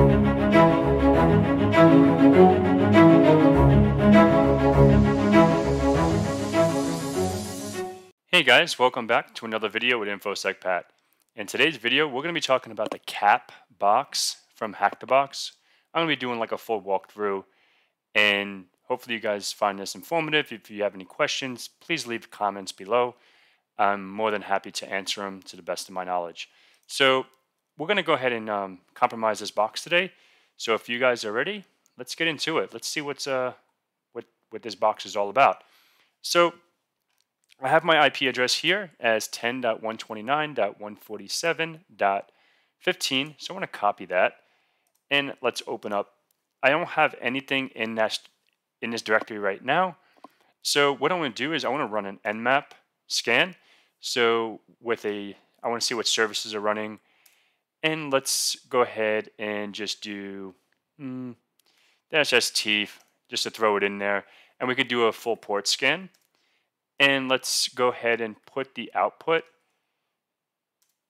Hey guys, welcome back to another video with InfoSec Pat. In today's video, we're going to be talking about the cap box from Hack the Box. I'm going to be doing like a full walkthrough and hopefully you guys find this informative. If you have any questions, please leave comments below. I'm more than happy to answer them to the best of my knowledge. So we're going to go ahead and um, compromise this box today. So if you guys are ready, let's get into it. Let's see what's uh, what, what this box is all about. So I have my IP address here as 10.129.147.15. So I want to copy that and let's open up. I don't have anything in that in this directory right now. So what I want to do is I want to run an nmap scan. So with a, I want to see what services are running. And let's go ahead and just do mm, dash st just to throw it in there. And we could do a full port scan. And let's go ahead and put the output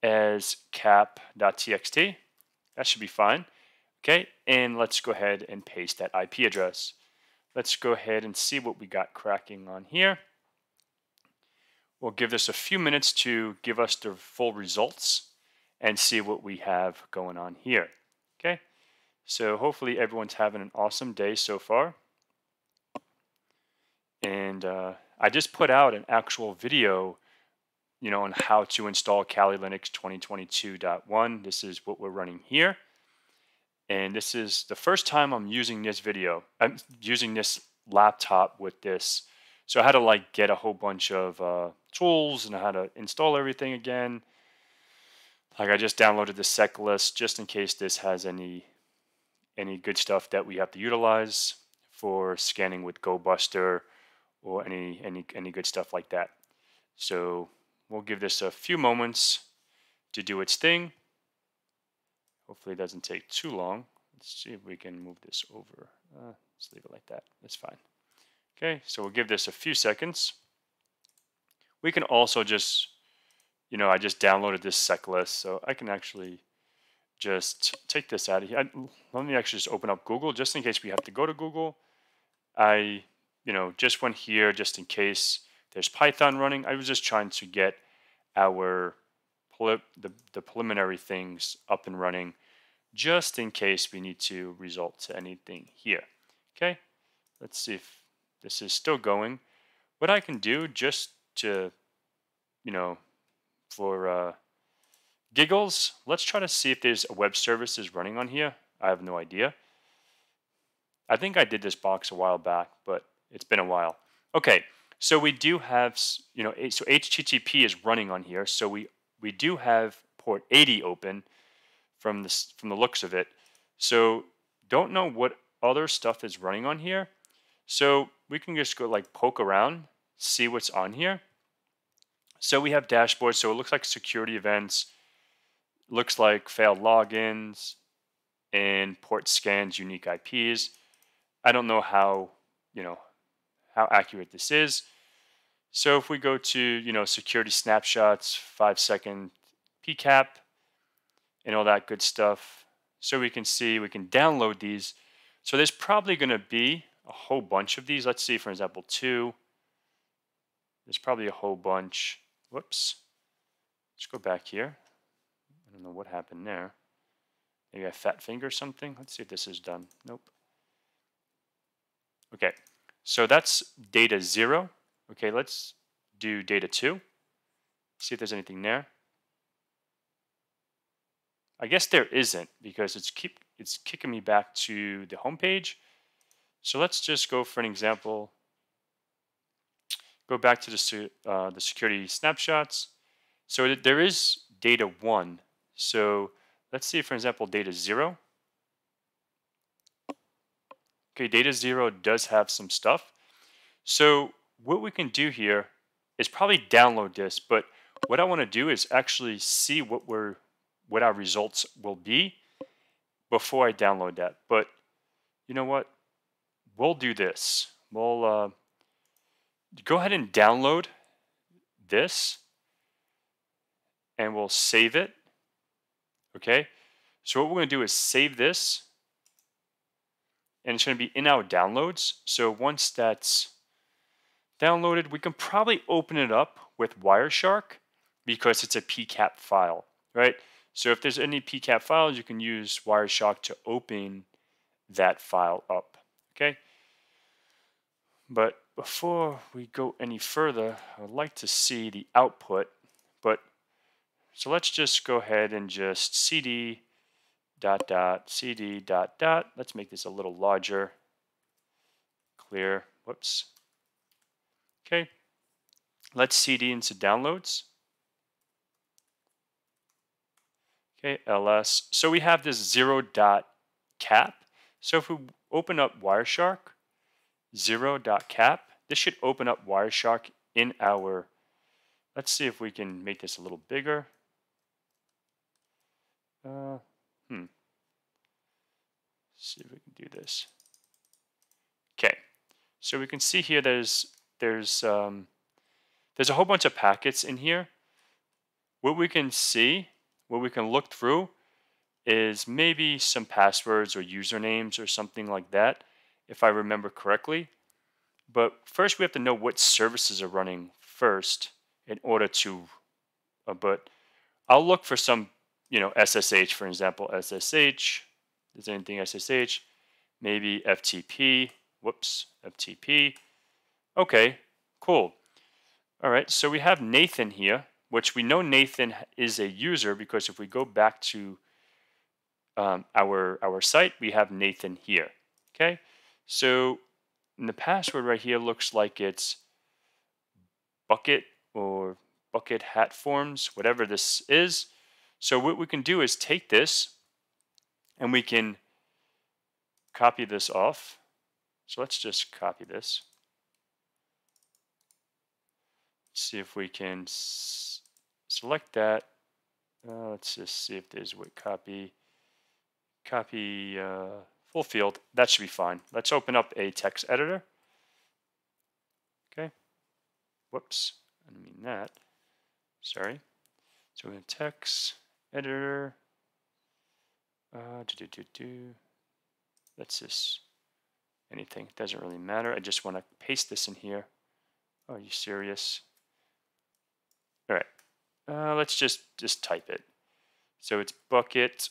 as cap.txt. That should be fine. Okay, and let's go ahead and paste that IP address. Let's go ahead and see what we got cracking on here. We'll give this a few minutes to give us the full results and see what we have going on here. Okay, so hopefully everyone's having an awesome day so far. And uh, I just put out an actual video, you know, on how to install Kali Linux 2022.1. This is what we're running here. And this is the first time I'm using this video. I'm using this laptop with this. So I had to like get a whole bunch of uh, tools and had to install everything again. Like I just downloaded the sec list just in case this has any any good stuff that we have to utilize for scanning with GoBuster or any, any, any good stuff like that. So we'll give this a few moments to do its thing. Hopefully it doesn't take too long. Let's see if we can move this over. Uh, let's leave it like that. That's fine. Okay, so we'll give this a few seconds. We can also just, you know, I just downloaded this sec list, so I can actually just take this out of here. I, let me actually just open up Google just in case we have to go to Google. I you know, just went here just in case there's Python running. I was just trying to get our the, the preliminary things up and running just in case we need to result to anything here. Okay, let's see if this is still going. What I can do just to, you know, for uh, giggles, let's try to see if there's a web services running on here. I have no idea. I think I did this box a while back, but it's been a while. Okay, so we do have, you know, so HTTP is running on here. So we, we do have port 80 open from, this, from the looks of it. So don't know what other stuff is running on here. So we can just go like poke around, see what's on here. So we have dashboards. So it looks like security events, looks like failed logins, and port scans unique IPs. I don't know how, you know, how accurate this is. So if we go to, you know, security snapshots, five second PCAP, and all that good stuff. So we can see, we can download these. So there's probably going to be a whole bunch of these. Let's see, for example, two. There's probably a whole bunch. Whoops. Let's go back here. I don't know what happened there. Maybe I fat finger something. Let's see if this is done. Nope. Okay, so that's data zero. Okay, let's do data two. See if there's anything there. I guess there isn't because it's keep it's kicking me back to the home page. So let's just go for an example. Go back to the, uh, the security snapshots. So there is data one. So let's see, for example, data zero. Okay, data zero does have some stuff. So what we can do here is probably download this, but what I want to do is actually see what we're what our results will be before I download that. But you know what? We'll do this. We'll uh, go ahead and download this and we'll save it. Okay. So what we're going to do is save this and it's going to be in our downloads. So once that's downloaded, we can probably open it up with Wireshark because it's a PCAP file, right? So if there's any PCAP files, you can use Wireshark to open that file up, okay? But before we go any further, I would like to see the output. But so let's just go ahead and just cd dot dot cd dot dot. Let's make this a little larger. Clear. Whoops. Okay. Let's cd into downloads. Okay, ls. So we have this zero dot cap. So if we open up Wireshark, zero dot cap, this should open up Wireshark in our, let's see if we can make this a little bigger. Uh, hmm. Let's see if we can do this. Okay, so we can see here there's there's um, there's a whole bunch of packets in here. What we can see, what we can look through, is maybe some passwords or usernames or something like that, if I remember correctly. But first we have to know what services are running first in order to, uh, but I'll look for some, you know, SSH, for example, SSH, is anything SSH, maybe FTP, whoops, FTP. Okay, cool. All right, so we have Nathan here, which we know Nathan is a user because if we go back to um, our, our site, we have Nathan here, okay? So and the password right here looks like it's bucket or bucket hat forms, whatever this is. So what we can do is take this and we can copy this off. So let's just copy this. See if we can select that. Uh, let's just see if there's what copy, copy uh, full field. That should be fine. Let's open up a text editor. Okay. Whoops. I didn't mean that. Sorry. So we're to text editor. Uh, do, do, do, do. Let's just anything. Doesn't really matter. I just want to paste this in here. Oh, are you serious? All right. Uh, let's just just type it. So it's bucket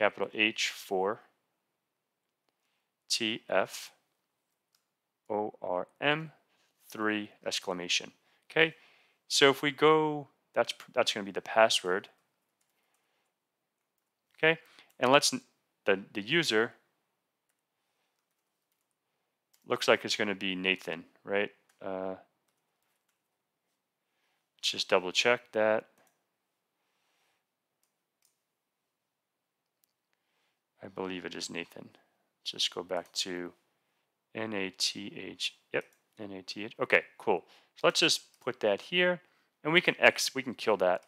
capital H4 TF ORM 3 exclamation. Okay. So if we go, that's that's going to be the password. Okay, and let's the the user looks like it's going to be Nathan, right? Uh, let's just double check that. I believe it is Nathan. Just go back to N-A-T-H. Yep, N-A-T-H. Okay, cool. So let's just put that here, and we can X, we can kill that.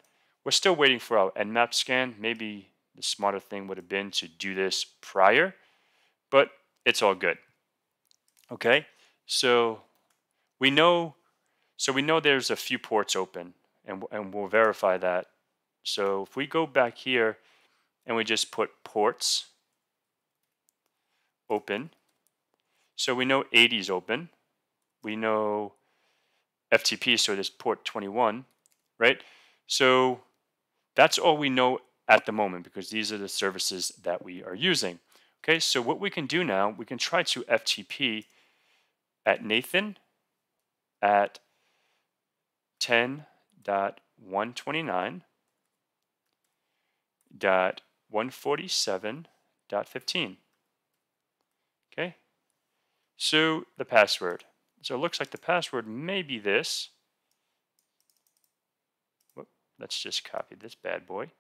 We're still waiting for our Nmap scan. Maybe the smarter thing would have been to do this prior, but it's all good. Okay, so we know, so we know there's a few ports open, and, and we'll verify that. So if we go back here and we just put ports open, so we know 80 is open. We know FTP, so there's port 21, right? So that's all we know at the moment because these are the services that we are using. Okay, so what we can do now, we can try to FTP at Nathan at 10.129.147.15. So the password. So it looks like the password may be this. Whoop, let's just copy this bad boy.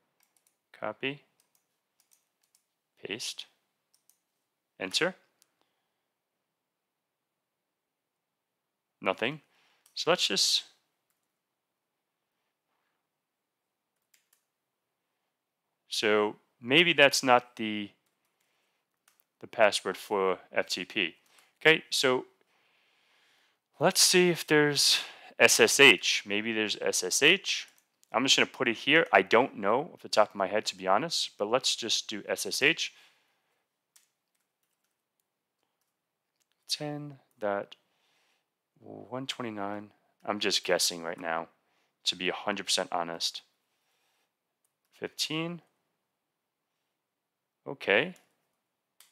Copy, paste, enter. Nothing. So let's just So maybe that's not the the password for FTP. Okay, so let's see if there's SSH. Maybe there's SSH. I'm just going to put it here. I don't know off the top of my head, to be honest, but let's just do SSH. 10.129. I'm just guessing right now, to be 100% honest. 15. Okay.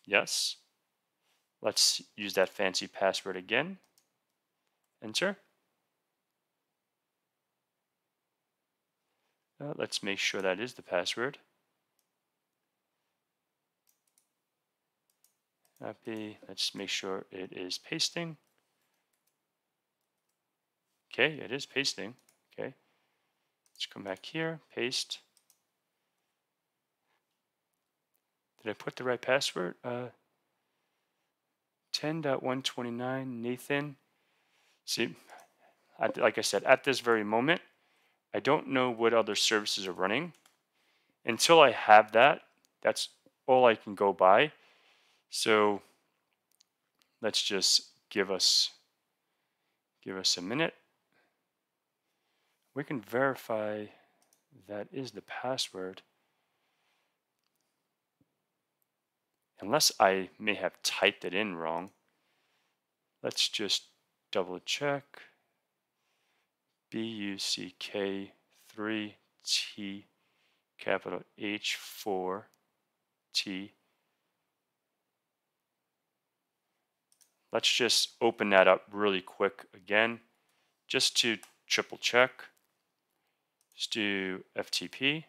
Yes. Let's use that fancy password again. Enter. Uh, let's make sure that is the password. Happy. Let's make sure it is pasting. Okay, it is pasting. Okay. Let's come back here, paste. Did I put the right password? Uh, 10.129 Nathan. See, like I said, at this very moment, I don't know what other services are running. Until I have that, that's all I can go by. So let's just give us give us a minute. We can verify that is the password. Unless I may have typed it in wrong. Let's just double check. B-U-C-K 3-T capital H4-T. Let's just open that up really quick again, just to triple check. Let's do FTP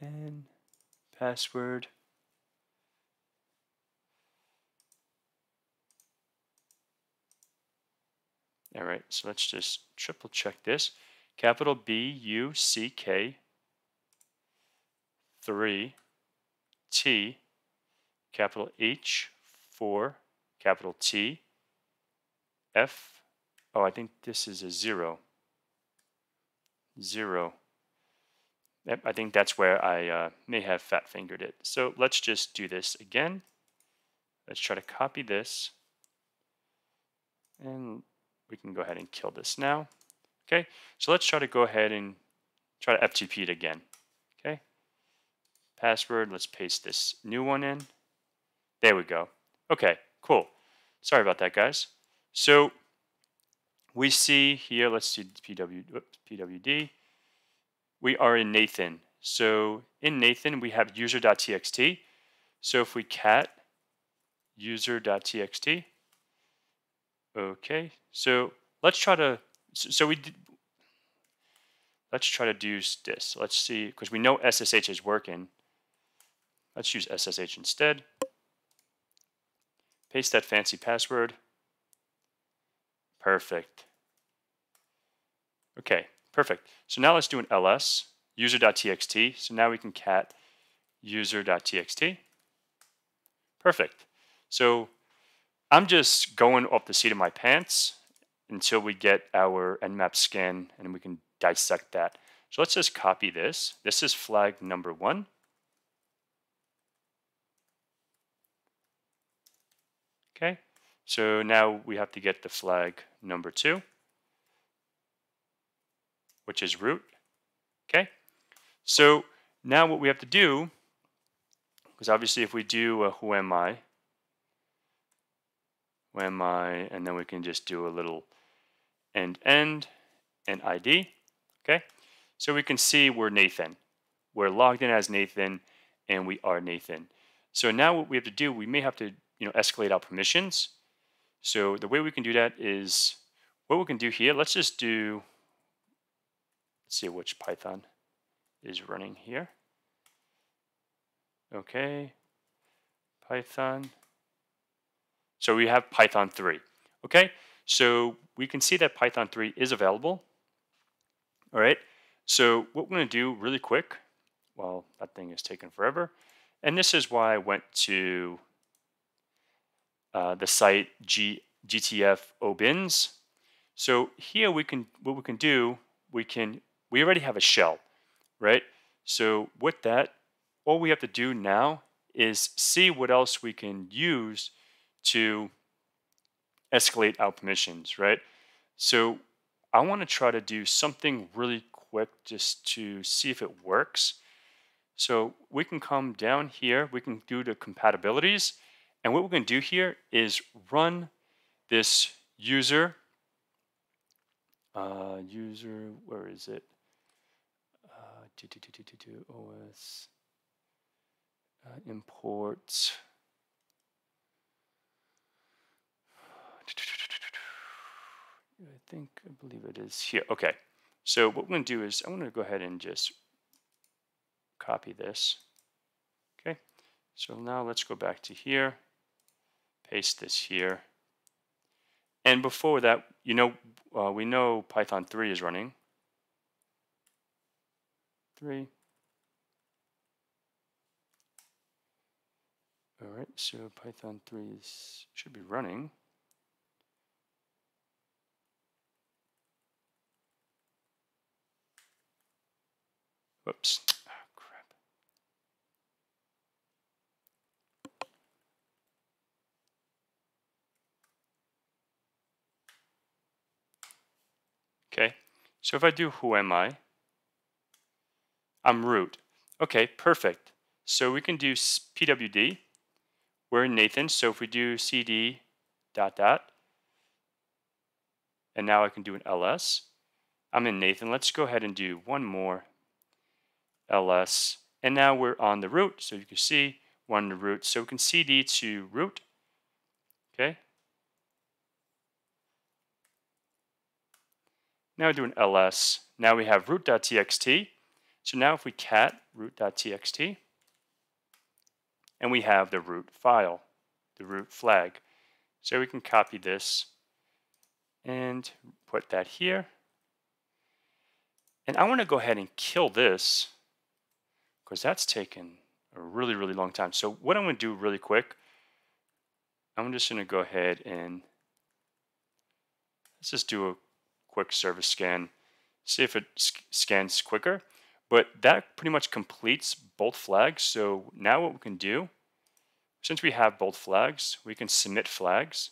and password. All right, so let's just triple check this. Capital B U C K 3 T capital H 4 capital T F oh I think this is a zero zero I think that's where I uh, may have fat fingered it. So let's just do this again. Let's try to copy this and we can go ahead and kill this now. Okay, so let's try to go ahead and try to FTP it again. Okay, password, let's paste this new one in. There we go. Okay, cool. Sorry about that, guys. So we see here, let's see PW, PWD. We are in Nathan. So in Nathan, we have user.txt. So if we cat user.txt, Okay, so let's try to, so we, let's try to do this. Let's see, because we know SSH is working. Let's use SSH instead. Paste that fancy password. Perfect. Okay, perfect. So now let's do an ls, user.txt. So now we can cat user.txt. Perfect. So I'm just going up the seat of my pants until we get our nmap scan and we can dissect that. So let's just copy this. This is flag number one. Okay, so now we have to get the flag number two, which is root. Okay, so now what we have to do, because obviously if we do a who am I, where I? And then we can just do a little end end and ID. Okay, so we can see we're Nathan. We're logged in as Nathan, and we are Nathan. So now what we have to do, we may have to you know escalate our permissions. So the way we can do that is what we can do here. Let's just do. Let's see which Python is running here. Okay, Python so we have Python 3. Okay, so we can see that Python 3 is available. All right, so what we're going to do really quick, well, that thing is taking forever. And this is why I went to uh, the site G, GTF obins. So here we can, what we can do, we can, we already have a shell, right? So with that, all we have to do now is see what else we can use to escalate our permissions, right? So I want to try to do something really quick just to see if it works. So we can come down here, we can do the compatibilities, and what we're going to do here is run this user, uh, user, where is it? Uh, do, do, do, do, do, do, OS, uh, imports. I think, I believe it is here. Okay. So what we're going to do is I'm going to go ahead and just copy this. Okay. So now let's go back to here, paste this here. And before that, you know, uh, we know Python 3 is running. 3. All right, so Python 3 is, should be running. Whoops. Oh, crap. Okay, so if I do who am I, I'm root. Okay, perfect. So we can do pwd. We're in Nathan, so if we do cd dot dot, and now I can do an ls. I'm in Nathan. Let's go ahead and do one more ls. And now we're on the root. So you can see we're on the root. So we can cd to root. Okay. Now we do an ls. Now we have root.txt. So now if we cat root.txt, and we have the root file, the root flag. So we can copy this and put that here. And I want to go ahead and kill this because that's taken a really, really long time. So what I'm going to do really quick, I'm just going to go ahead and let's just do a quick service scan, see if it sc scans quicker. But that pretty much completes both flags. So now what we can do, since we have both flags, we can submit flags.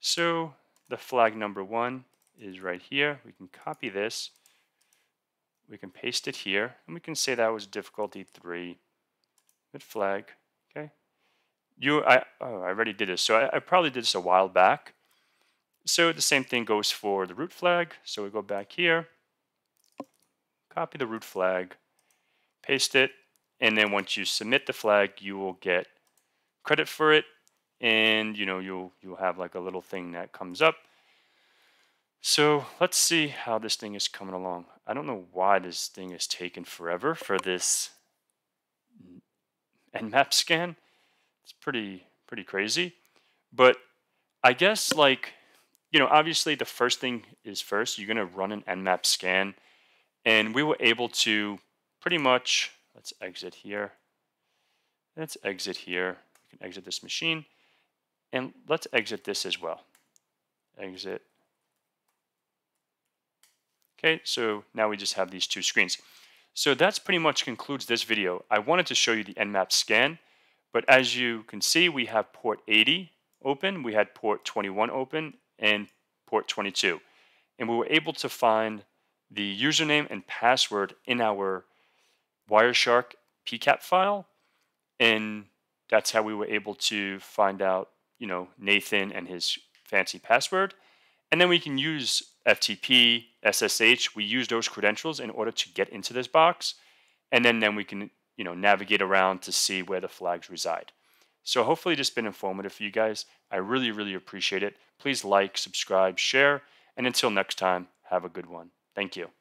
So the flag number one is right here. We can copy this we can paste it here, and we can say that was difficulty 3. Good flag, okay? You, I, oh, I already did this, so I, I probably did this a while back. So the same thing goes for the root flag. So we go back here, copy the root flag, paste it, and then once you submit the flag, you will get credit for it, and you know you'll you'll have like a little thing that comes up so let's see how this thing is coming along. I don't know why this thing is taking forever for this nmap scan. It's pretty pretty crazy. But I guess like, you know, obviously the first thing is first, you're going to run an nmap scan. And we were able to pretty much, let's exit here. Let's exit here. We can exit this machine. And let's exit this as well. Exit Okay, so now we just have these two screens. So that's pretty much concludes this video. I wanted to show you the Nmap scan, but as you can see, we have port 80 open, we had port 21 open, and port 22. And we were able to find the username and password in our Wireshark PCAP file, and that's how we were able to find out, you know, Nathan and his fancy password. And then we can use FTP, SSH. We use those credentials in order to get into this box. And then, then we can you know, navigate around to see where the flags reside. So hopefully this has been informative for you guys. I really, really appreciate it. Please like, subscribe, share, and until next time, have a good one. Thank you.